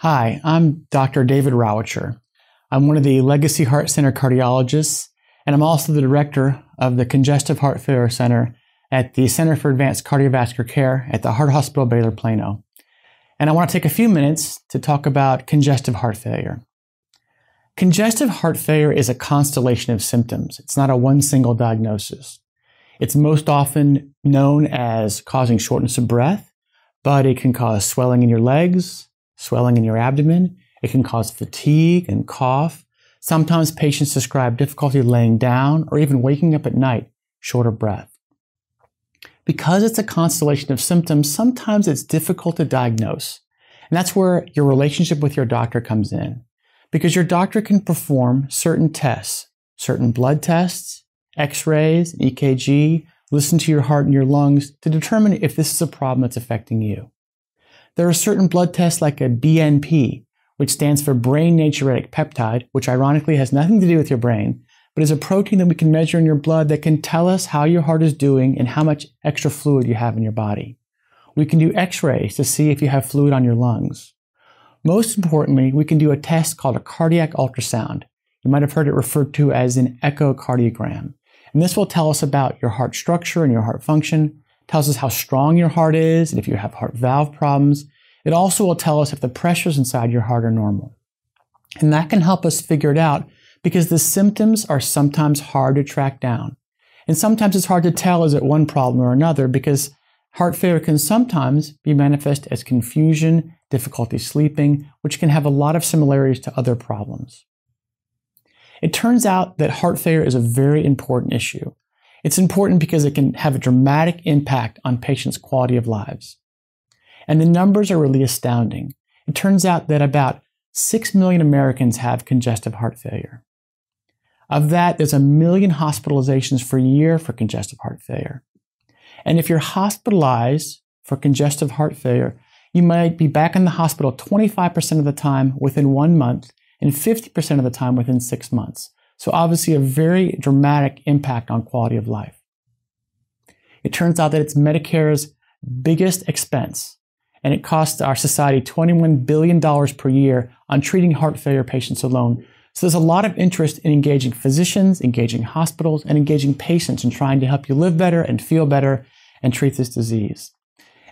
Hi, I'm Dr. David Rawitscher. I'm one of the Legacy Heart Center cardiologists, and I'm also the director of the Congestive Heart Failure Center at the Center for Advanced Cardiovascular Care at the Heart Hospital Baylor Plano. And I want to take a few minutes to talk about congestive heart failure. Congestive heart failure is a constellation of symptoms. It's not a one single diagnosis. It's most often known as causing shortness of breath, but it can cause swelling in your legs, swelling in your abdomen. It can cause fatigue and cough. Sometimes patients describe difficulty laying down or even waking up at night short of breath. Because it's a constellation of symptoms, sometimes it's difficult to diagnose. And that's where your relationship with your doctor comes in. Because your doctor can perform certain tests, certain blood tests, x-rays, EKG, listen to your heart and your lungs to determine if this is a problem that's affecting you. There are certain blood tests like a BNP, which stands for brain natriuretic peptide, which ironically has nothing to do with your brain, but is a protein that we can measure in your blood that can tell us how your heart is doing and how much extra fluid you have in your body. We can do x-rays to see if you have fluid on your lungs. Most importantly, we can do a test called a cardiac ultrasound. You might have heard it referred to as an echocardiogram. And this will tell us about your heart structure and your heart function, tells us how strong your heart is and if you have heart valve problems. It also will tell us if the pressures inside your heart are normal. And that can help us figure it out because the symptoms are sometimes hard to track down. And sometimes it's hard to tell is it one problem or another because heart failure can sometimes be manifest as confusion, difficulty sleeping, which can have a lot of similarities to other problems. It turns out that heart failure is a very important issue. It's important because it can have a dramatic impact on patients' quality of lives. And the numbers are really astounding. It turns out that about 6 million Americans have congestive heart failure. Of that, there's a million hospitalizations per year for congestive heart failure. And if you're hospitalized for congestive heart failure, you might be back in the hospital 25% of the time within one month and 50% of the time within six months. So obviously a very dramatic impact on quality of life. It turns out that it's Medicare's biggest expense, and it costs our society $21 billion per year on treating heart failure patients alone. So there's a lot of interest in engaging physicians, engaging hospitals, and engaging patients in trying to help you live better and feel better and treat this disease.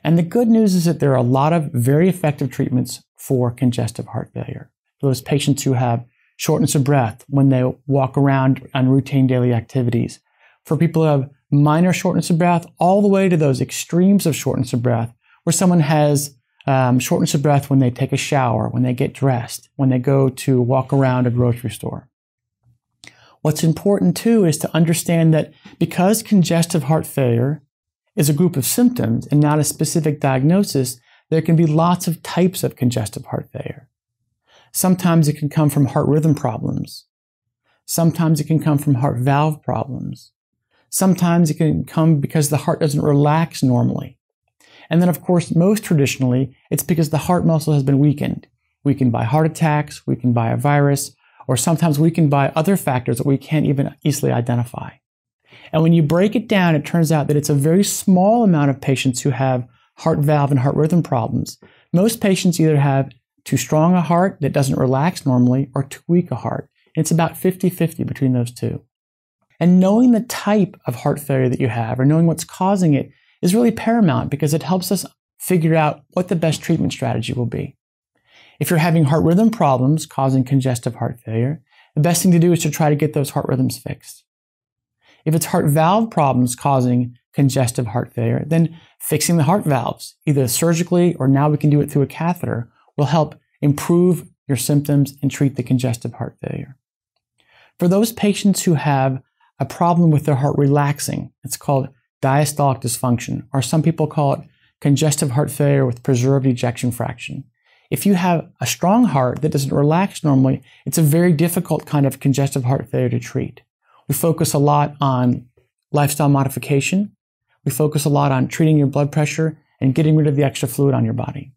And the good news is that there are a lot of very effective treatments for congestive heart failure. For those patients who have shortness of breath when they walk around on routine daily activities. For people who have minor shortness of breath, all the way to those extremes of shortness of breath, where someone has um, shortness of breath when they take a shower, when they get dressed, when they go to walk around a grocery store. What's important too is to understand that because congestive heart failure is a group of symptoms and not a specific diagnosis, there can be lots of types of congestive heart failure. Sometimes it can come from heart rhythm problems. Sometimes it can come from heart valve problems. Sometimes it can come because the heart doesn't relax normally. And then, of course, most traditionally, it's because the heart muscle has been weakened. Weakened by heart attacks, weakened by a virus, or sometimes weakened by other factors that we can't even easily identify. And when you break it down, it turns out that it's a very small amount of patients who have heart valve and heart rhythm problems. Most patients either have too strong a heart that doesn't relax normally, or too weak a heart. It's about 50 50 between those two. And knowing the type of heart failure that you have or knowing what's causing it is really paramount because it helps us figure out what the best treatment strategy will be. If you're having heart rhythm problems causing congestive heart failure, the best thing to do is to try to get those heart rhythms fixed. If it's heart valve problems causing congestive heart failure, then fixing the heart valves, either surgically or now we can do it through a catheter, will help improve your symptoms and treat the congestive heart failure. For those patients who have a problem with their heart relaxing, it's called diastolic dysfunction, or some people call it congestive heart failure with preserved ejection fraction. If you have a strong heart that doesn't relax normally, it's a very difficult kind of congestive heart failure to treat. We focus a lot on lifestyle modification. We focus a lot on treating your blood pressure and getting rid of the extra fluid on your body.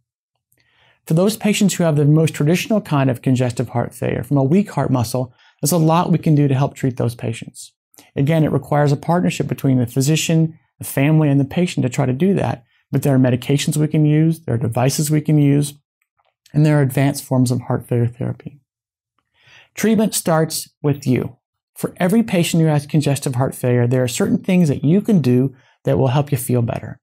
For those patients who have the most traditional kind of congestive heart failure from a weak heart muscle, there's a lot we can do to help treat those patients. Again, it requires a partnership between the physician, the family, and the patient to try to do that. But there are medications we can use, there are devices we can use, and there are advanced forms of heart failure therapy. Treatment starts with you. For every patient who has congestive heart failure, there are certain things that you can do that will help you feel better.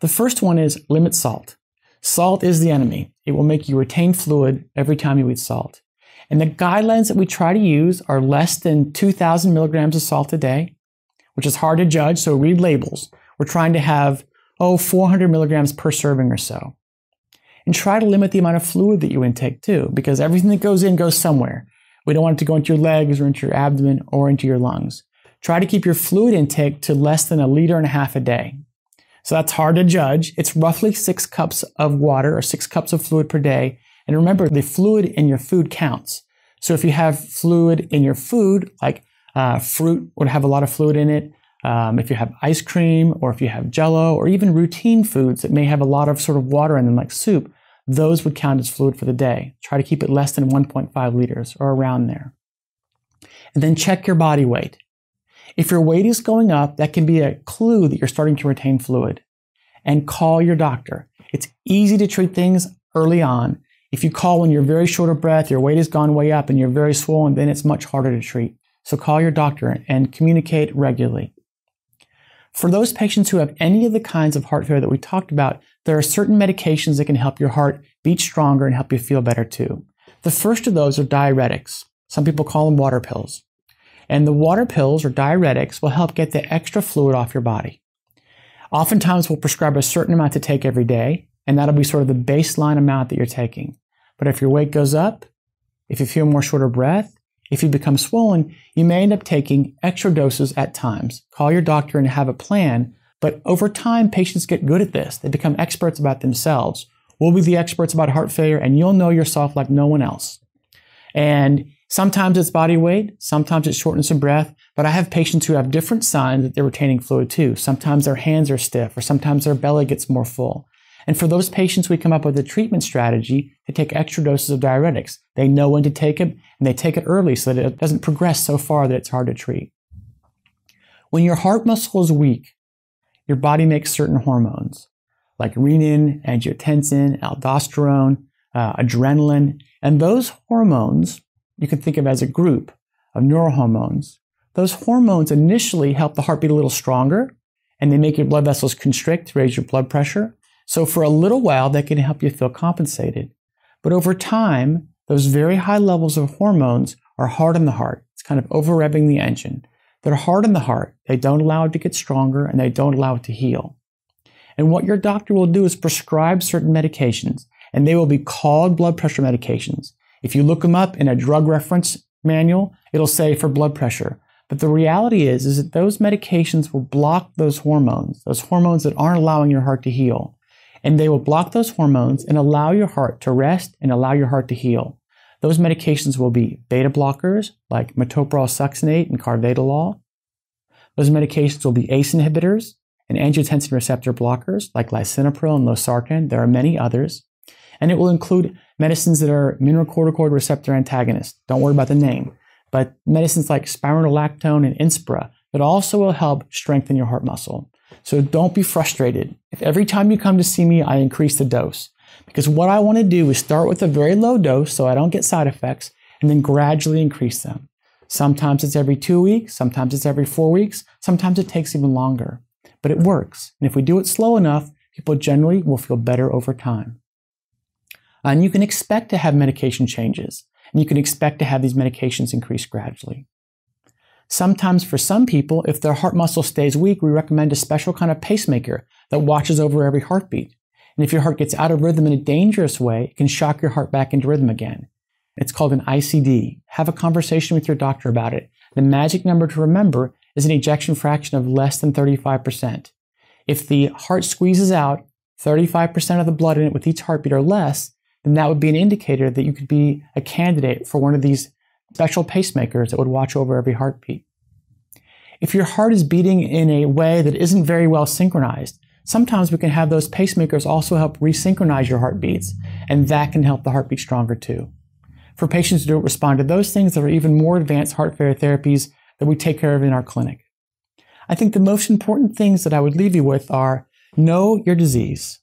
The first one is limit salt. Salt is the enemy. It will make you retain fluid every time you eat salt. And the guidelines that we try to use are less than 2,000 milligrams of salt a day, which is hard to judge, so read labels. We're trying to have, oh, 400 milligrams per serving or so. And try to limit the amount of fluid that you intake too, because everything that goes in goes somewhere. We don't want it to go into your legs or into your abdomen or into your lungs. Try to keep your fluid intake to less than a liter and a half a day. So that's hard to judge. It's roughly six cups of water or six cups of fluid per day. And remember, the fluid in your food counts. So if you have fluid in your food, like uh, fruit would have a lot of fluid in it, um, if you have ice cream or if you have jello or even routine foods that may have a lot of sort of water in them, like soup, those would count as fluid for the day. Try to keep it less than 1.5 liters or around there. And then check your body weight. If your weight is going up, that can be a clue that you're starting to retain fluid. And call your doctor. It's easy to treat things early on. If you call when you're very short of breath, your weight has gone way up, and you're very swollen, then it's much harder to treat. So call your doctor and communicate regularly. For those patients who have any of the kinds of heart failure that we talked about, there are certain medications that can help your heart beat stronger and help you feel better too. The first of those are diuretics. Some people call them water pills. And the water pills or diuretics will help get the extra fluid off your body. Oftentimes, we'll prescribe a certain amount to take every day, and that'll be sort of the baseline amount that you're taking. But if your weight goes up, if you feel more short of breath, if you become swollen, you may end up taking extra doses at times. Call your doctor and have a plan. But over time, patients get good at this. They become experts about themselves. We'll be the experts about heart failure, and you'll know yourself like no one else. And sometimes it's body weight, sometimes it's shortness of breath. But I have patients who have different signs that they're retaining fluid too. Sometimes their hands are stiff, or sometimes their belly gets more full. And for those patients, we come up with a treatment strategy to take extra doses of diuretics. They know when to take it, and they take it early so that it doesn't progress so far that it's hard to treat. When your heart muscle is weak, your body makes certain hormones like renin, angiotensin, aldosterone, uh, adrenaline, and those hormones you can think of as a group of neurohormones. Those hormones initially help the heart beat a little stronger, and they make your blood vessels constrict raise your blood pressure. So for a little while, that can help you feel compensated. But over time, those very high levels of hormones are hard on the heart. It's kind of over revving the engine. They're hard on the heart. They don't allow it to get stronger and they don't allow it to heal. And what your doctor will do is prescribe certain medications, and they will be called blood pressure medications. If you look them up in a drug reference manual, it'll say for blood pressure. But the reality is, is that those medications will block those hormones, those hormones that aren't allowing your heart to heal and they will block those hormones and allow your heart to rest and allow your heart to heal. Those medications will be beta blockers like metoprolol succinate and carvedilol. Those medications will be ACE inhibitors and angiotensin receptor blockers like lisinopril and losartan. There are many others. And it will include medicines that are mineralocorticoid receptor antagonists. Don't worry about the name. But medicines like spironolactone and Inspra that also will help strengthen your heart muscle. So don't be frustrated. If every time you come to see me, I increase the dose. Because what I want to do is start with a very low dose so I don't get side effects and then gradually increase them. Sometimes it's every two weeks, sometimes it's every four weeks, sometimes it takes even longer. But it works. And if we do it slow enough, people generally will feel better over time. Uh, and you can expect to have medication changes. And you can expect to have these medications increase gradually. Sometimes for some people, if their heart muscle stays weak, we recommend a special kind of pacemaker that watches over every heartbeat. And if your heart gets out of rhythm in a dangerous way, it can shock your heart back into rhythm again. It's called an ICD. Have a conversation with your doctor about it. The magic number to remember is an ejection fraction of less than 35%. If the heart squeezes out 35% of the blood in it with each heartbeat or less, then that would be an indicator that you could be a candidate for one of these special pacemakers that would watch over every heartbeat. If your heart is beating in a way that isn't very well synchronized, sometimes we can have those pacemakers also help resynchronize your heartbeats, and that can help the heartbeat stronger too. For patients who don't respond to those things, there are even more advanced heart failure therapies that we take care of in our clinic. I think the most important things that I would leave you with are know your disease,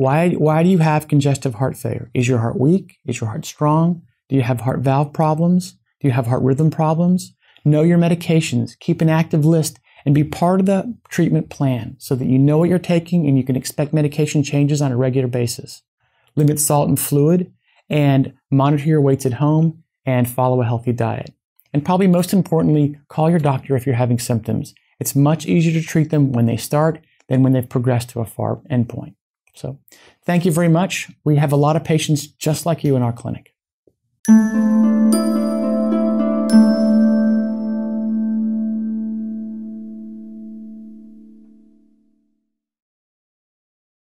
Why, why do you have congestive heart failure? Is your heart weak? Is your heart strong? Do you have heart valve problems? Do you have heart rhythm problems? Know your medications, keep an active list, and be part of the treatment plan so that you know what you're taking and you can expect medication changes on a regular basis. Limit salt and fluid and monitor your weights at home and follow a healthy diet. And probably most importantly, call your doctor if you're having symptoms. It's much easier to treat them when they start than when they've progressed to a far endpoint. So thank you very much. We have a lot of patients just like you in our clinic.